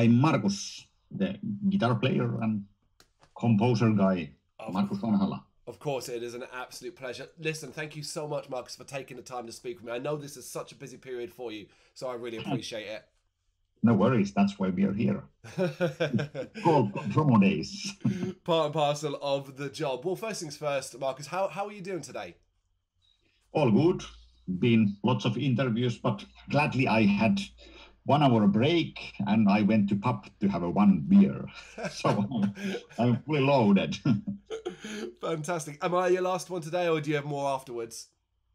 I'm Markus, the guitar player and composer guy, Of Markus Vanhala. Of course, it is an absolute pleasure. Listen, thank you so much, Markus, for taking the time to speak with me. I know this is such a busy period for you, so I really appreciate it. No worries, that's why we are here. Called promo days. Part and parcel of the job. Well, first things first, Markus, how, how are you doing today? All good. Been lots of interviews, but gladly I had one hour break and I went to pub to have a one beer. So I'm, I'm fully loaded. Fantastic. Am I your last one today, or do you have more afterwards?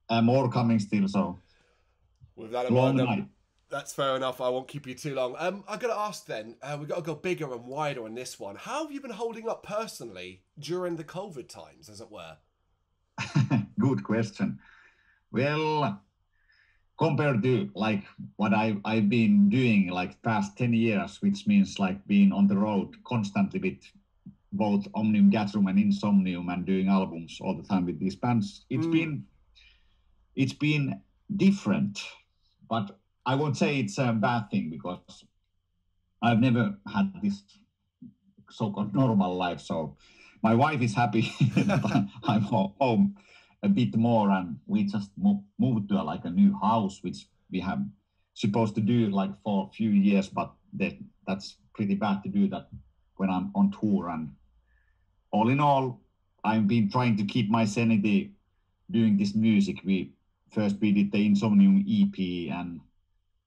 Uh, more coming still, so With that in long mind, um, night. that's fair enough. I won't keep you too long. Um, I got to ask then. Uh, we got to go bigger and wider on this one. How have you been holding up personally during the COVID times, as it were? Good question. Well, compared to like what I I've been doing like past 10 years, which means like being on the road constantly with both Omnium Gatherum and Insomnium and doing albums all the time with these bands, it's Mm. been it's been different, but I won't say it's a bad thing because I've never had this so-called normal life. So my wife is happy that I'm home a bit more, and we just mo- moved to a, like a new house, which we have supposed to do like for a few years, but that that's pretty bad to do that when I'm on tour. And all in all, I've been trying to keep my sanity doing this music. We first we did the Insomnium EP, and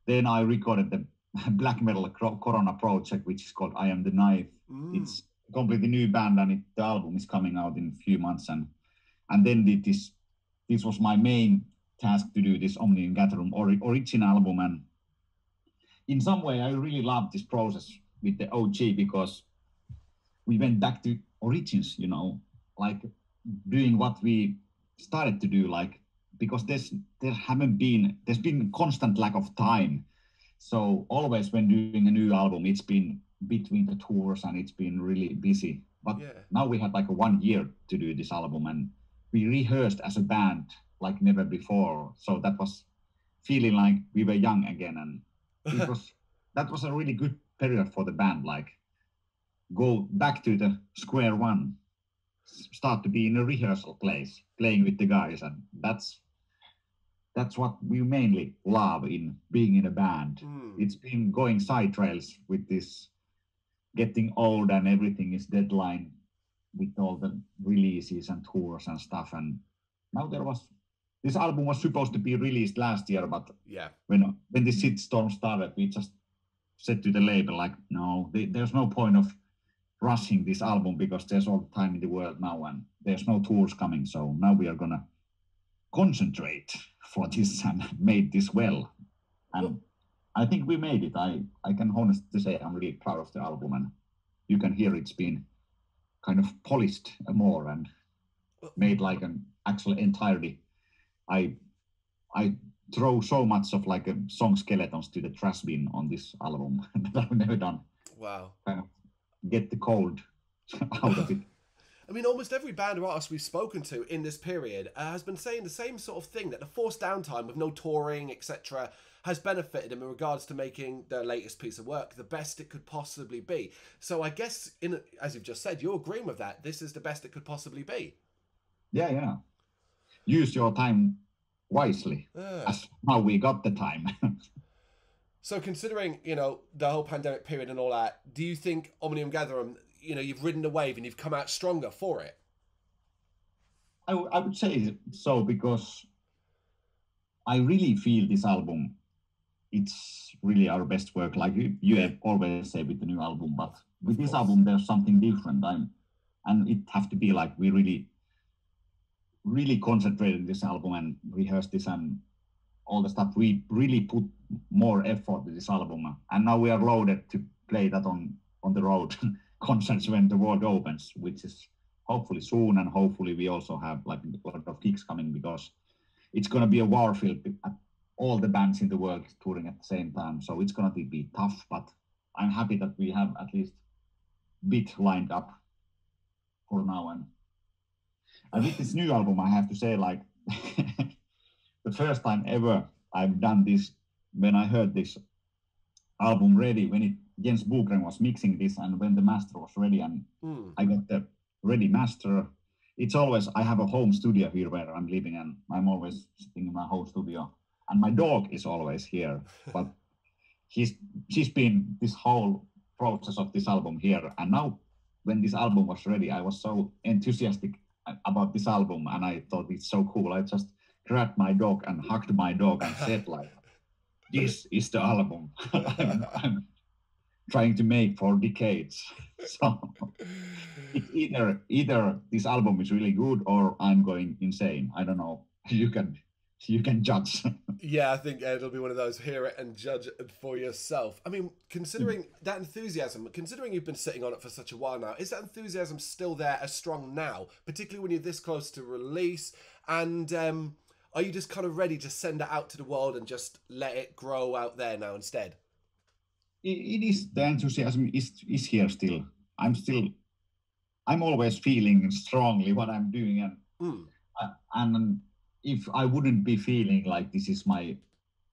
then I recorded the black metal Corona project, which is called I Am the Knife. Mm. It's a completely new band, and it, the album is coming out in a few months. And and then did this. This was my main task to do this Omnium Gatherum ori- original album, and in some way, I really loved this process with the OG because we went back to origins. You know, like doing what we started to do, like because there's there haven't been there's been constant lack of time. So always when doing a new album, it's been between the tours and it's been really busy. But Yeah. now we had like a one year to do this album and we rehearsed as a band like never before. So that was feeling like we were young again and it was that was a really good period for the band. Like go back to the square one, start to be in a rehearsal place, playing with the guys, and that's that's what we mainly love in being in a band. Mm. It's been going side trails with this getting old and everything is deadline with all the releases and tours and stuff. And now there was this album was supposed to be released last year, but Yeah. when when the shitstorm started, we just said to the label like, no, the- there's no point of rushing this album because there's all the time in the world now and there's no tours coming. So now we are gonna concentrate for this and made this well. And I think we made it. I I can honestly say I'm really proud of the album and you can hear it's been kind of polished more and made like an actual entirety. I I throw so much of like a song skeletons to the trash bin on this album that I've never done. Wow. Kind of get the cold out of it. I mean, almost every band or artist we've spoken to in this period uh, has been saying the same sort of thing that the forced downtime with no touring, etc., has benefited them in regards to making their latest piece of work the best it could possibly be. So I guess, in as you've just said, you're agreeing with that. This is the best it could possibly be. Yeah, yeah. Use your time wisely. Yeah. As how we got the time. So considering you know the whole pandemic period and all that, do you think Omnium Gatherum, you know, you've ridden the wave and you've come out stronger for it? I, w- I would say so because I really feel this album, it's really our best work. Like you, you have always say with the new album, but with this album, there's something different. I'm, and it have to be like we really, really concentrated on this album and rehearsed this and all the stuff. We really put more effort to this album, and now we are loaded to play that on on the road concerts when the world opens, which is hopefully soon, and hopefully we also have like a lot of gigs coming because it's going to be a war field. All the bands in the world touring at the same time, so it's going to be tough. But I'm happy that we have at least bit lined up for now. And and with this new album, I have to say, like the first time ever I've done this when I heard this album ready when it Jens Bogren was mixing this, and when the master was ready, and Mm. I got the ready master. It's always I have a home studio here where I'm living, and I'm always sitting in my home studio, and my dog is always here. But he's she's been this whole process of this album here, and now when this album was ready, I was so enthusiastic about this album, and I thought it's so cool. I just grabbed my dog and hugged my dog and said like, "This is the album I'm, I'm trying to make for decades." So either either this album is really good or I'm going insane. I don't know. You can you can judge. Yeah, I think it'll be one of those hear it and judge it for yourself. I mean, considering Hmm. that enthusiasm, considering you've been sitting on it for such a while now, is that enthusiasm still there as strong now, particularly when you're this close to release? And um, are you just kind of ready to send it out to the world and just let it grow out there now instead? It, is the enthusiasm is is here still. I'm still I'm always feeling strongly what I'm doing and Mm. uh, and if I wouldn't be feeling like this is my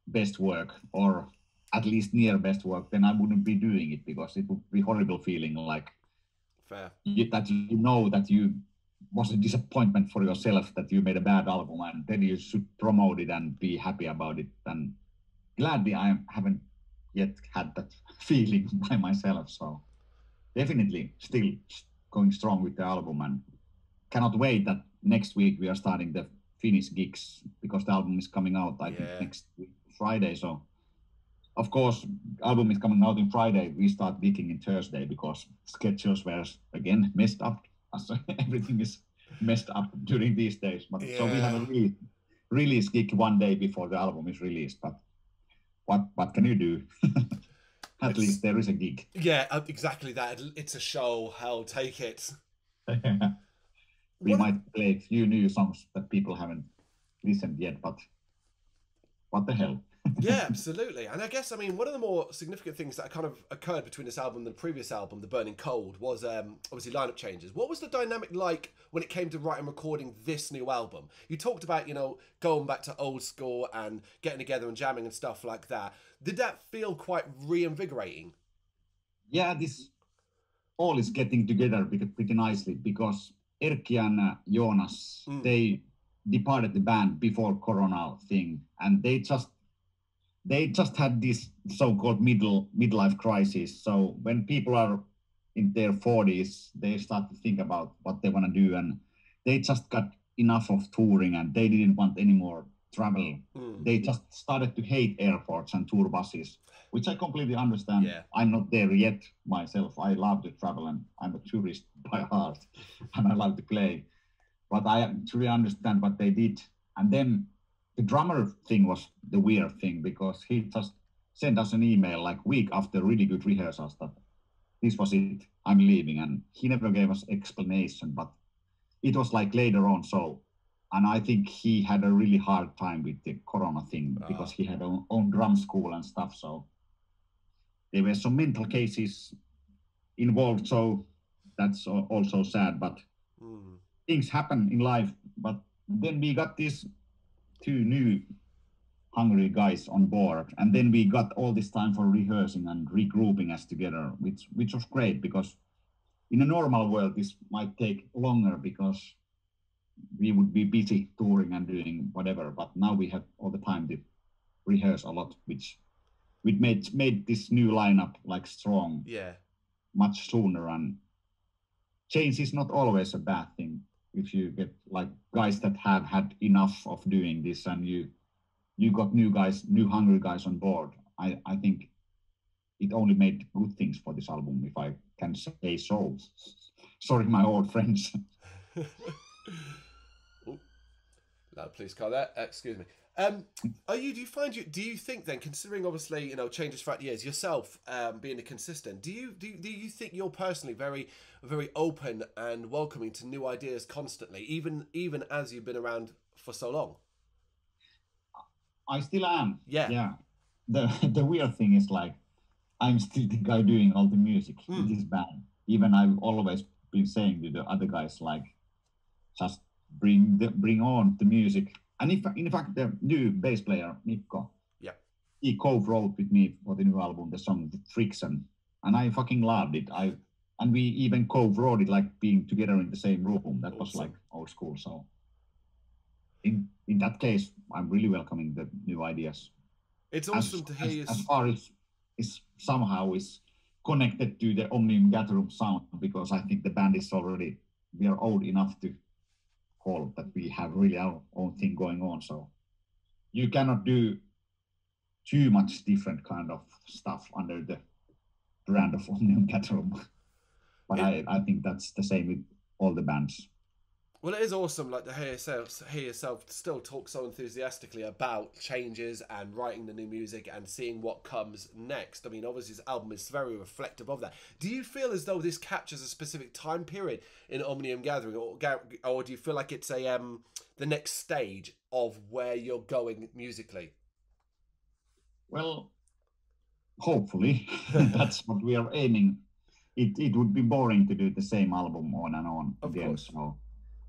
best work or at least near best work, then I wouldn't be doing it because it would be horrible feeling like Fair. you, that you know that you was a disappointment for yourself that you made a bad album and then you should promote it and be happy about it and gladly i haven't yet had that feeling by myself so definitely still going strong with the album and cannot wait that next week we are starting the finnish gigs because the album is coming out i Yeah. think next week, friday so of course album is coming out in friday we start gigging in thursday because schedules were again messed up as everything is messed up during these days but so we have a re- release gig one day before the album is released but what what can you do at It's- least there is a gig Yeah, uh, exactly that. It's a show. Hell, take it. we What- might play a few new songs that people haven't listened yet but what the hell yeah, absolutely. And I guess I mean one of the more significant things that kind of occurred between this album and the previous album, The Burning Cold, was um, obviously lineup changes. What was the dynamic like when it came to writing and recording this new album? You talked about you know going back to old school and getting together and jamming and stuff like that. Did that feel quite reinvigorating? yeah, this all is getting together pretty, pretty nicely because Erkki and uh, Jonas Mm. they departed the band before Corona thing, and they just they just had this so-called middle midlife crisis. So when people are in their 40s, they start to think about what they want to do, and they just got enough of touring, and they didn't want any more travel Mm. they just started to hate airports and tour buses, which I completely understand. Yeah. I'm not there yet myself. I love to travel and I'm a tourist by heart and I love to play. But I truly understand what they did. And then the drummer thing was the weird thing because he just sent us an email like week after really good rehearsals that this was it, I'm leaving. And he never gave us explanation, but it was like later on. So and I think he had a really hard time with the Corona thing because Ah. he had own, own drum school and stuff. So there were some mental cases involved. So that's also sad. But Mm. things happen in life. But then we got these two new hungry guys on board, and then we got all this time for rehearsing and regrouping us together, which which was great because in a normal world this might take longer because we would be busy touring and doing whatever. But now we have all the time to rehearse a lot, which which made made this new lineup like strong Yeah. much sooner and change is not always a bad thing if you get like guys that have had enough of doing this and you you got new guys new hungry guys on board i i think it only made good things for this album if i can say so sorry my old friends police car there. Uh, excuse me. Um, are you? Do you find you? Do you think then, considering obviously you know changes throughout the years, yourself um, being a consistent, do you do, you- do you think you're personally very very open and welcoming to new ideas constantly, even even as you've been around for so long? i still am Yeah. yeah the the weird thing is like i'm still the guy doing all the music Hmm. in this band even i've always been saying to the other guys like just bring the bring on the music and if in fact the new bass player Mikko Yeah. he co-wrote with me for the new album the song the tricks and I fucking loved it. I and we even co-wrote it like being together in the same room. That was like old school. So in in that case, I'm really welcoming the new ideas. It's As, awesome to hear as, as far as is somehow is connected to the Omnium Gatherum sound because I think the band is already we are old enough to call that we have really our own thing going on. So you cannot do too much different kind of stuff under the brand of Omnium Gatherum. But I, I think that's the same with all the bands. Well, it is awesome, like to hear yourself, hear yourself still talk so enthusiastically about changes and writing the new music and seeing what comes next. I mean, obviously, this album is very reflective of that. Do you feel as though this captures a specific time period in Omnium Gatherum, or, or do you feel like it's a um, the next stage of where you're going musically? Well, hopefully that's what we are aiming. It it would be boring to do the same album on and on Of again. course. So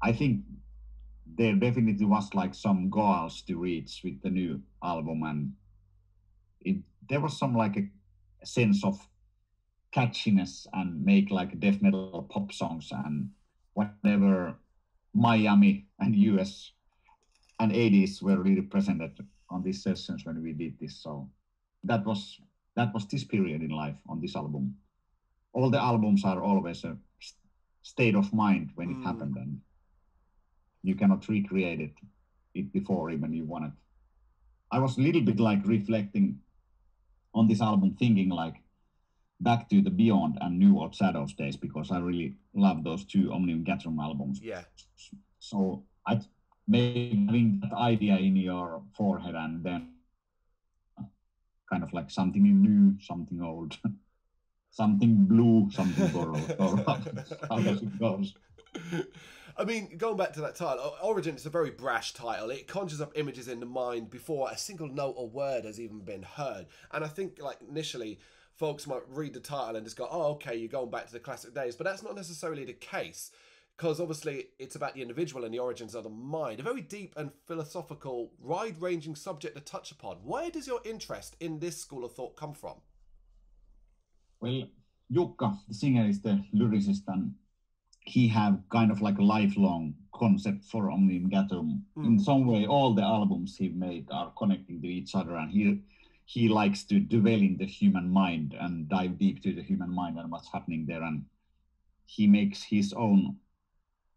I think there definitely was like some goals to reach with the new album, and it there was some like a, a sense of catchiness and make like death metal pop songs and whatever Miami and US and 80s were really presented on these sessions when we did this. So that was that was this period in life on this album. All the albums are always a state of mind when it Mm. happened, and you cannot recreate it, it before even you want it. I was a little bit like reflecting on this album, thinking like back to the Beyond and New World Shadows days because I really love those two Omnium Gatherum albums. Yeah, So I maybe having that idea in your forehead and then kind of like something new, something old, something blue, something borrowed, or how does it goes? I mean, going back to that title, Origin is a very brash title. It conjures up images in the mind before a single note or word has even been heard. And I think, like, initially, folks might read the title and just go, oh, okay, you're going back to the classic days. But that's not necessarily the case. Because obviously, it's about the individual and the origins of the mind. A very deep and philosophical, wide ranging subject to touch upon. Where does your interest in this school of thought come from? Well, Jukka, the singer, is the lyricist, and he have kind of like a lifelong concept for Omnium Gatherum. In Mm. some way, all the albums he made are connecting to each other, and he he likes to dwell in the human mind and dive deep to the human mind and what's happening there, and he makes his own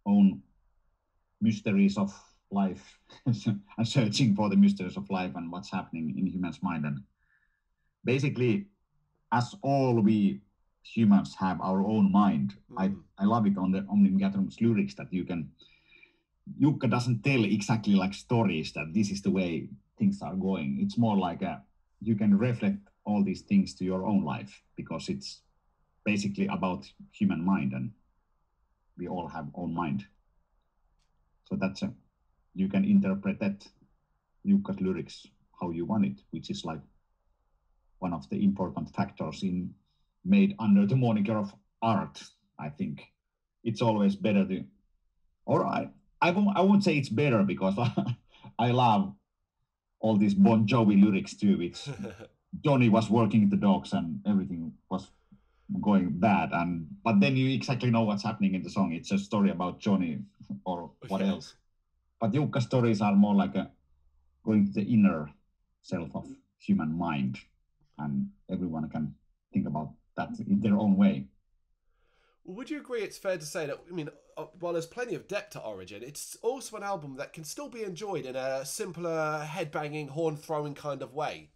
own mysteries of life and searching for the mysteries of life and what's happening in humans' mind and basically as all we humans have our own mind. I, Mm. I love it on the Omnium Gatherum's lyrics that you can Jukka doesn't tell exactly like stories that this is the way things are going. It's more like a you can reflect all these things to your own life because it's basically about human mind and we all have own mind. So that's a you can interpret that Jukka's lyrics how you want it, which is like one of the important factors in made under the moniker of art. I think it's always better to, or I I won't I won't say it's better because I love all these Bon Jovi lyrics too. Which Johnny was working at the dogs and everything was going bad, and but then you exactly know what's happening in the song. It's a story about Johnny or what else. But Jukka's stories are more like a going to the inner self of human mind, and everyone can think about that in their own way. Would you agree it's fair to say that, I mean, uh, while there's plenty of depth to Origin, it's also an album that can still be enjoyed in a simpler, headbanging, horn throwing kind of way?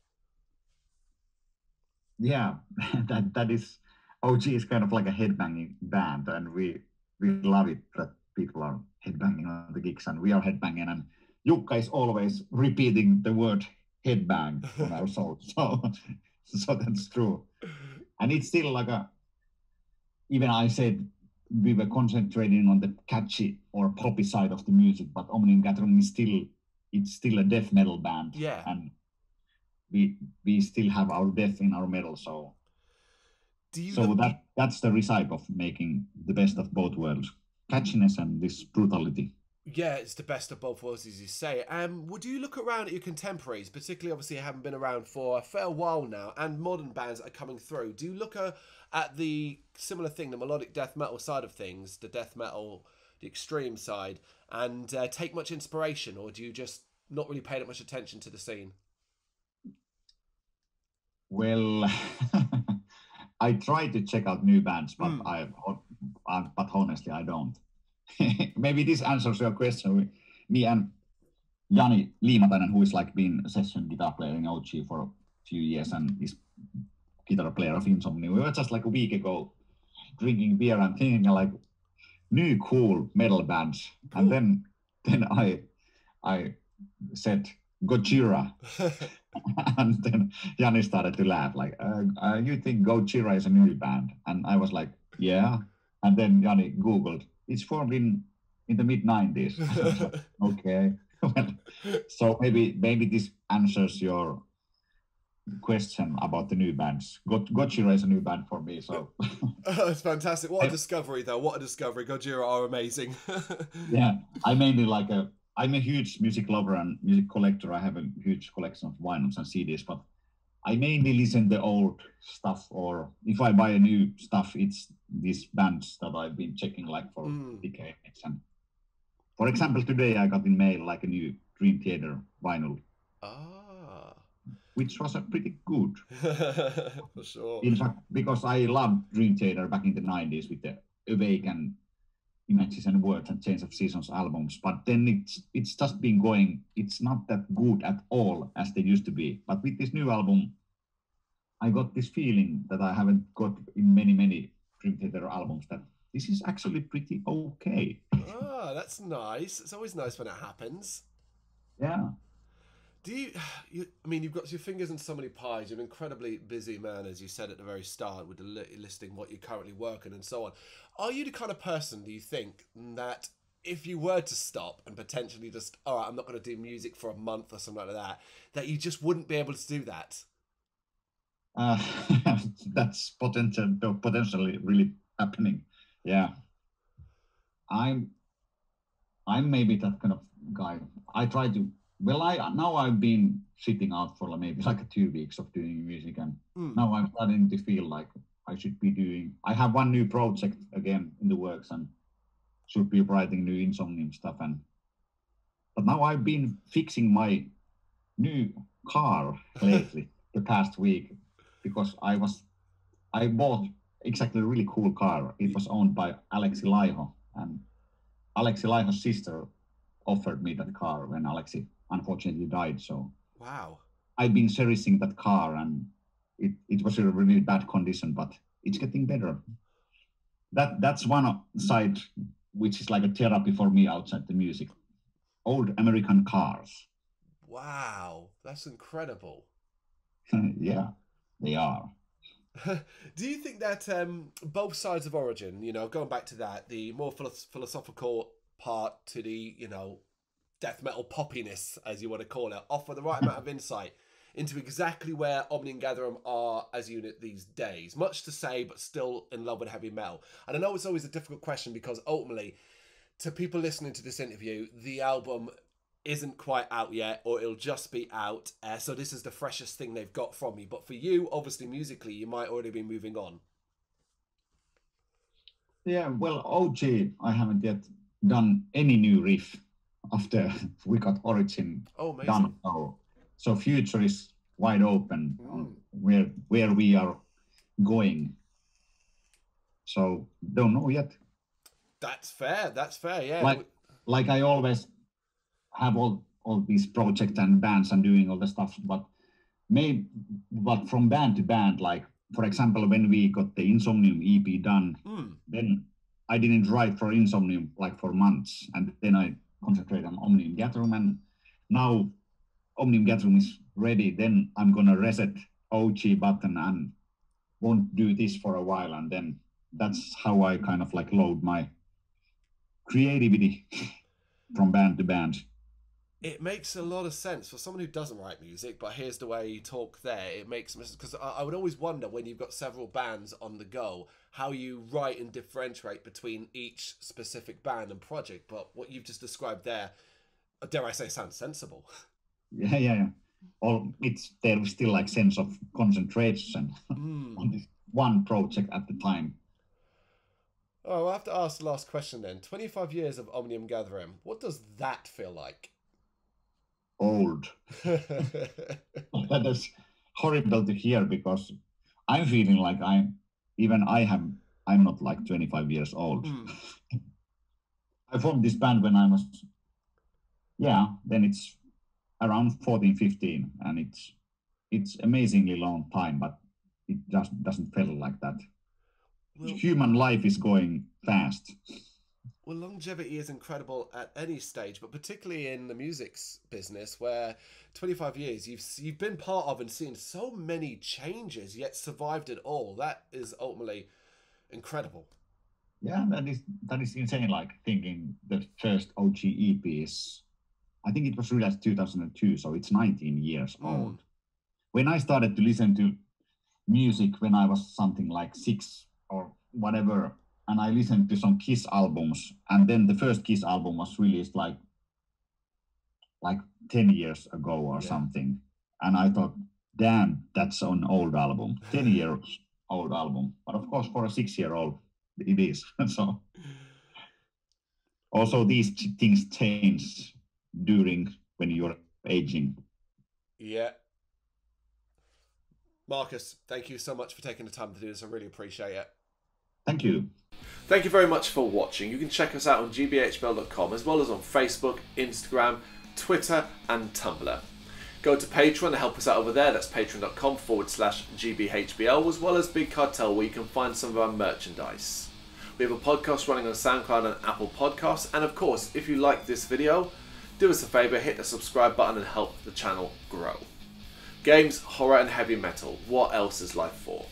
Yeah, that that is OG is kind of like a headbanging band, and we we love it that people are headbanging on the gigs, and we are headbanging, and Jukka is always repeating the word headbang on our soul. So so that's true, and it's still like a. Even I said we were concentrating on the catchy or poppy side of the music, but Omnium Gatherum is still it's still a death metal band Yeah. and we we still have our death in our metal so Do you so that that's the recipe of making the best of both worlds catchiness and this brutality Yeah, it's the best of both worlds, as you say. Um, would you look around at your contemporaries, particularly obviously haven't been around for a fair while now, and modern bands are coming through? Do you look uh, at the similar thing, the melodic death metal side of things, the death metal, the extreme side, and uh, take much inspiration, or do you just not really pay that much attention to the scene? Well, I try to check out new bands, but Mm. I, I, but honestly, I don't. Maybe this answers your question. Me and Jani Liimatainen, who is like been a session guitar player in OG for a few years and is guitar player of Insomnium. We were just like a week ago drinking beer and thinking like new cool metal bands. Cool. And then then I I said Gojira. and then Jani started to laugh, like, uh, uh, "You think Gojira is a new band?" And I was like, "Yeah." And then Jani googled. It's formed in in the mid '90s. okay. well, so maybe maybe this answers your question about the new bands. Go- Gojira is a new band for me. So Oh, it's fantastic. What a discovery, though. What a discovery. Gojira are amazing. yeah, I mainly like a. I'm a huge music lover and music collector. I have a huge collection of vinyls and CDs, but I mainly listen the old stuff. Or if I buy a new stuff, it's these bands that I've been checking like for Mm. decades. And for example, today I got in mail like a new Dream Theater vinyl, ah. which was a pretty good. For sure. In fact, because I loved Dream Theater back in the 90s with the Awake Images and Words and Change of Seasons albums. But then it's it's just been going, it's not that good at all as they used to be. But with this new album, I got this feeling that I haven't got in many, many Dream Theater albums that this is actually pretty okay. Ah, that's nice. It's always nice when it happens. Yeah. Do you, you? I mean, you've got your fingers in so many pies. You're an incredibly busy man, as you said at the very start, with the li- listing what you're currently working and so on. Are you the kind of person? Do you think that if you were to stop and potentially just, all right, I'm not going to do music for a month or something like that, that you just wouldn't be able to do that? Uh, that's potential, potentially really happening. Yeah, I'm. I'm maybe that kind of guy. I try to. Well, I now I've been sitting out for like maybe like two weeks of doing music, and Mm. now I'm starting to feel like I should be doing. I have one new project again in the works, and should be writing new Insomnium stuff. And but now I've been fixing my new car lately, the past week, because I was I bought exactly a really cool car. It was owned by Alexi Laiho, and Alexi Laiho's sister offered me that car when Alexi unfortunately died. So Wow. I've been cherishing that car, and it, it was a really bad condition, but it's getting better. That that's one side which is like a therapy for me outside the music. Old American cars. Wow. That's incredible. yeah, they are. Do you think that um, both sides of Origin, you know, going back to that, the more philo- philosophical part to the, you know, death metal poppiness, as you want to call it, offer the right amount of insight into exactly where Omnium Gatherum are as a unit these days? Much to say, but still in love with heavy metal. And I know it's always a difficult question because ultimately, to people listening to this interview, the album isn't quite out yet, or it'll just be out. Uh, so this is the freshest thing they've got from me. But for you, obviously, musically, you might already be moving on. Yeah, well, OG, I haven't yet done any new riff after we got Origin Oh, amazing. done. So, so future is wide open Mm. where where we are going. So don't know yet. That's fair. That's fair. Yeah. Like- Like I always have all all these projects and bands and doing all the stuff, but maybe but from band to band, like for example, when we got the Insomnium EP done, Hmm. then I didn't write for Insomnium like for months, and then I concentrated on Omnium Gatherum, and now Omnium hmm. Gatherum is ready. Then I'm gonna reset OG button and won't do this for a while, and then that's hmm. how I kind of like load my creativity from band to band. it makes a lot of sense for someone who doesn't write music, but here's the way you talk there. It makes because I, I would always wonder when you've got several bands on the go how you write and differentiate between each specific band and project. But what you've just described there, dare I say, sounds sensible. Yeah, yeah, yeah. All it's there still like sense of concentration Mm. on this one project at the time. Oh, I have to ask the last question then. 25 years of Omnium Gatherum. what does that feel like? Old. that is horrible to hear because I'm feeling like I'm even I have I'm not like 25 years old. Mm. I formed this band when I was yeah, then it's around 14, 15 and it's it's amazingly long time, but it just doesn't feel like that. Well, Human life is going fast. well, longevity is incredible at any stage, but particularly in the music's business, where 25 years you've you've been part of and seen so many changes, yet survived it all. That is ultimately incredible. Yeah, that is that is insane. Like thinking the first OG EP is, I think it was released 2002, so it's 19 years Mm. old. When I started to listen to music when I was something like six or whatever, and I listened to some Kiss albums, and then the first Kiss album was released like like 10 years ago or Yeah. something, and I thought, damn, that's an old album, 10 years old album. But of course, for a six-year-old, it is. so also these things change during when you're aging Yeah. Markus, thank you so much for taking the time to do this. I really appreciate it. thank you Thank you very much for watching. You can check us out on gbhbl.com as well as on Facebook, Instagram, Twitter, and Tumblr. Go to Patreon to help us out over there. That's patreon.com forward slash gbhbl, as well as Big Cartel, where you can find some of our merchandise. We have a podcast running on SoundCloud and Apple Podcasts. And of course, if you like this video, do us a favour, hit the subscribe button and help the channel grow. Games, horror, and heavy metal. What else is life for?